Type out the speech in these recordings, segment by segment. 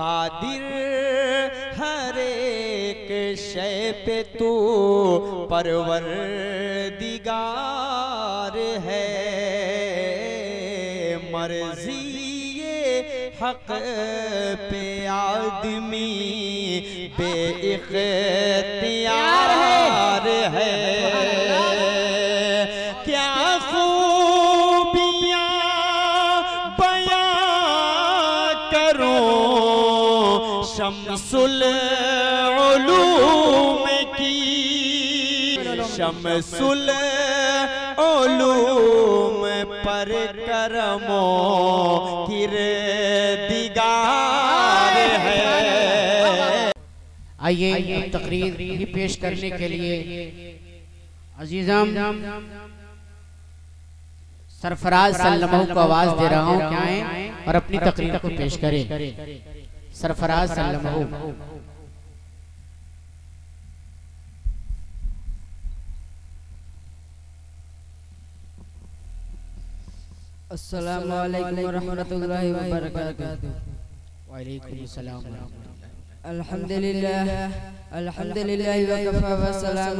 कादिर हर एक शय पे तू परवर दिगार है। मर्ज़ी ये हक पे आदमी बे इख्तियार है। क्या बयां करूँ? शमसुल उलूम की। शमसुल उलूम पर करमो किर दिगार है। आइए तकरीर ही पेश करने के लिए अजीजम सरफराज सल्लमहू को आवाज़ दे रहा हूँ क्या है और अपनी तकरीर को पेश करें। सरफराज सल्लमहू अस्सलाम वालेकुम वरहमतुल्लाहि वबरकातुहू वालेकुम सलाम अल्हम्दुलिल्लाह अल्हम्दुलिल्लाह वकफा वसलाम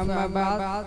अम्मा बाद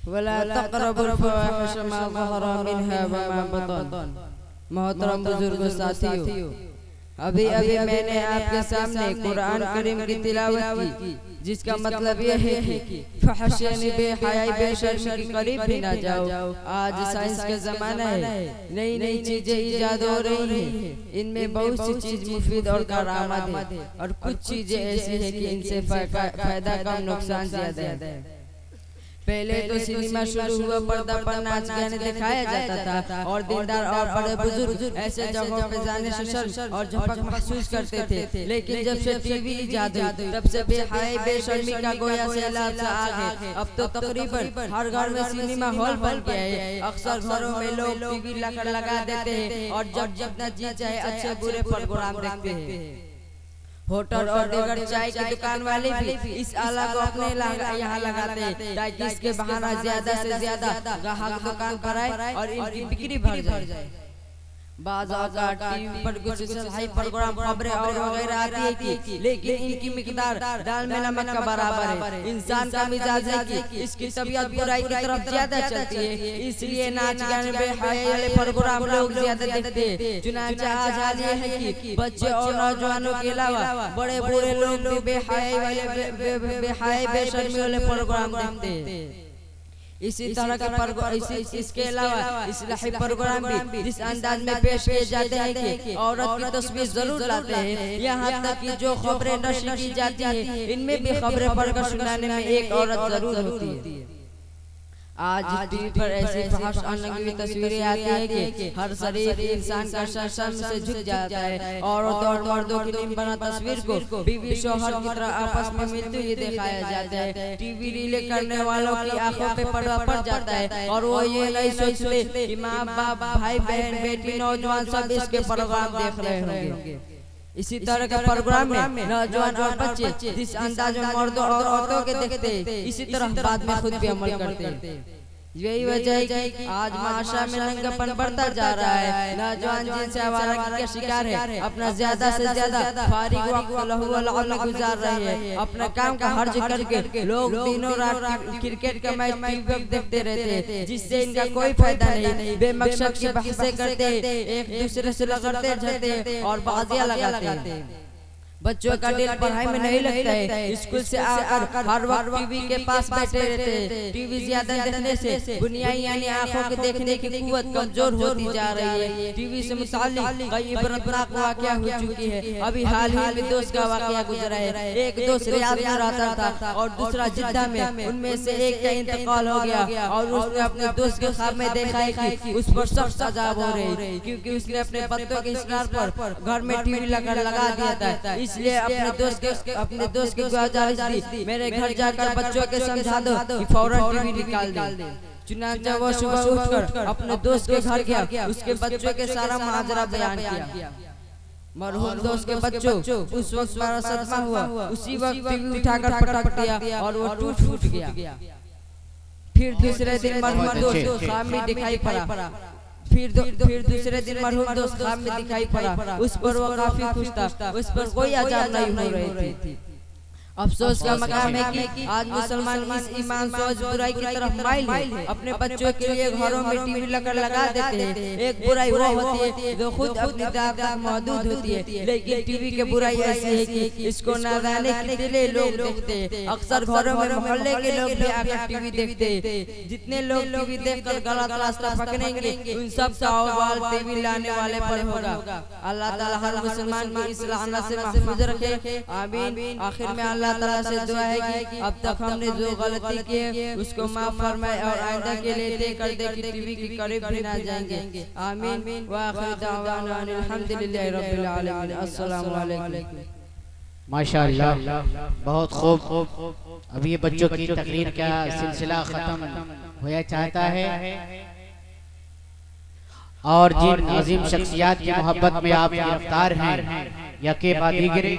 वला तकरबुल फवाहिश मा ज़हर मिनहा व मा बतन मोहतरम बुजुर्गो साथियों अभी अभी मैंने आपके सामने कुरान करीम की तिलावत की जिसका मतलब यह है कि फहश यानी बेहयाई बेशर्मी के करीब भी ना जाओ आज साइंस का जमाना है नई नई चीज़ें इजाद हो रही हैं इनमें बहुत सी चीज़ मुफीद और कारामद है और कुछ चीज़ें ऐसी है कि इनसे फ़ायदा कम नुकसान ज़्यादा है पहले तो सिनेमा शुरू हुआ पर्दा पर नाच गाने दिखाया जाता था। और दीनदार और बड़े बुज़ुर्ग ऐसे जगहों पे जाने से शर्म और झपक महसूस करते थे। लेकिन जब से टीवी इजाद हुई तब से बेहाई बेशर्मी का गोया सैलाब सा आ गए अब तो तकरीबन हर घर में सिनेमा हॉल बन गया है। अक्सर घरों में लोग टीवी लगा देते हैं और जब जितना जी चाहे अच्छे बुरे प्रोग्राम देखते हैं। होटल और देगर चाय की दुकान वाले भी इस आला को अपने यहाँ लगाते हैं। ताकि इसके बहाना ज़्यादा से ज़्यादा ग्राहक दुकान पर आए और इनकी बिक्री बढ़ जाए। टीवी पर कुछ सही प्रोग्राम खबरें और वगैरह आती है कि लेकिन इनकी मिकदार दाल में नमक का बराबर है। इंसान का मिजाज है कि इसकी तबीयत बुराई की तरफ़ ज़्यादा चलती है। इसलिए नाच गाने वाले प्रोग्राम लोग ज़्यादा देखते हैं। चुनाचे आज हाल ये है कि बच्चे और नौजवानों के अलावा बड़े बूढ़े लोग भी बेहयाई वाले बेहयाई बेशर्मी वाले प्रोग्राम देखते हैं। इसी तरह के इसी इसके अलावा इस्लाही प्रोग्राम भी जिस अंदाज में पेश किए जाते हैं कि औरत की तस्वीर ज़रूर लाते हैं यहाँ तक कि जो खबरें नष्ट की जाती है इनमें भी खबरें पढ़कर सुनाने में एक औरत ज़रूर होती है। आज टीवी पर ऐसी फहश अनंगी तस्वीरें आती है कि हर शरीफ इंसान का शर्म से झुक जाता है। और मर्दों की बना तस्वीर को बीवी शोहर की तरह आपस में मिलते हुए दिखाया जाता है। टीवी रिले करने वालों की आँखों पे पर्दा पड़ जाता है। और वो ये नहीं सोचते कि माँ बाप भाई बहन बेटी नौजवान सब इसके प्रोग्राम देख रहे होंगे। इसी तरह के प्रोग्राम में नौजवान और बच्चे जिस अंदाज में मर्दों और औरतों के देखते इसी तरह बाद में खुद भी अमल करते हैं। यही वजह है कि आज माशा में नंगापन बढ़ता जा रहा है। नौजवान जिनसे आवारगी का शिकार है, अपना ज़्यादा से ज़्यादा फारिग वक्त गुजार रहे हैं। अपना काम का हर्ज करके लोग दिनों रात क्रिकेट का मैच टीवी पर देखते रहते हैं, जिससे इनका कोई फ़ायदा नहीं। बेमकसद की बहसें करते एक दूसरे से लगते झड़ते और बाजियाँ लगाते हैं। बच्चों का दिल पढ़ाई में नहीं लगता है। स्कूल से आकर हर वक्त टीवी के पास बैठे रहते हैं। टीवी ज़्यादा देखने से बुनियादी यानी आँखों के देखने की कुवत कमज़ोर होती जा रही है। टीवी से मुतालिक कई इबरतनाक वाकया हो चुकी है। अभी हाल ही में दोस्त का वाकया गुजरा है। एक दोस्त रियाद में रहता था और दूसरा जिद्दा में उनमें से एक का इंतकाल हो गया और उसने अपने दोस्त के ख्वाब में देखा है कि उस पर सख्त अजाब हो रही क्योंकि उसने अपने पत्तों के इस्लार पर घर में टीवी लगा दिया था इसलिए अपने दोस्त के अपने दोस्त की गुजारिश थी मेरे घर जाकर बच्चों के समझा दो कि फ़ौरन टीवी निकाल दे। चुनाचा वो सुबह उठकर अपने दोस्त के घर गया। उसके बच्चों के सारा माजरा बयान किया। मरहूम दोस्त के बच्चों उस वक्त बड़ा सदमा हुआ। उसी वक्त टीवी उठाकर पटक दिया और वो टूट फूट गया। फिर दूसरे दिन मरहूम दोस्त में दिखाई पड़ा। फिर दो, फिर दूसरे दिन मरहूम दोस्त में दिखाई पड़ा। उस पर वो काफ़ी खुश था। उस पर कोई आज़ाद नहीं हो रही थी। अफसोस का मकाम है कि आज मुसलमान इस ईमान सोच बुराई की तरफ़ माइल है। अपने बच्चों के लिए घरों में टीवी लगा लगा देते हैं। एक बुराई वो होती है जो खुद अपनी दाद तक मौजूद होती है। लेकिन टीवी की बुराई ऐसी है कि इसको ना जाने कितने लोग देखते हैं। अक्सर घरों में मोहल्ले के लोग भी आकर टीवी देखते हैं। जितने लोग टीवी देखकर गलत रास्ता पकड़ेंगे उन सब का अहवाल टीवी लाने वाले पर होगा। अल्लाह ताला हर मुसलमान को इस लानत से महफूज रखे आमीन आखिर में अल्लाह ताला से दुआ है कि अब तक हमने जो गलती की है उसको माफ़ फरमाए और आइंदा के लिए तय कर दे कि टीवी के करीब भी ना जाएँगे। आमीन। व आखिर दावाना अल्हम्दुलिल्लाहि रब्बिल आलमीन। अस्सलाम वालेकुम। माशाअल्लाह बहुत खूब। अभी ये बच्चों की तकरीर का सिलसिला खत्म होया चाहता है। और जिन अजीम शख्सियात की मोहब्बत में आप गिरफ़्तार हैं यके बादी गिरे।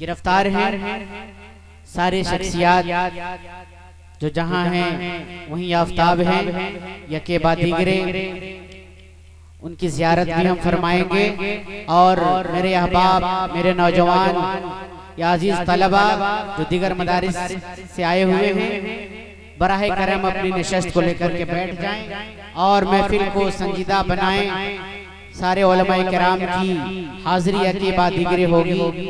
गिरफ़्तार हैं। सारे शख्सियात जो जहाँ हैं वहीं आफ्ताब हैं यके बादी गिरे। उनकी जियारत भी हम फरमाएँगे। और मेरे अहबाब मेरे नौजवान या अज़ीज़ तलबा जो दिगर मदारिस से आए हुए हैं। बराह करम अपनी नशस्त को लेकर के बैठ जाएँ। और महफिल को संजीदा बनाएँ। सारे कराम की हाजिरी के बाद दिगरे होगी।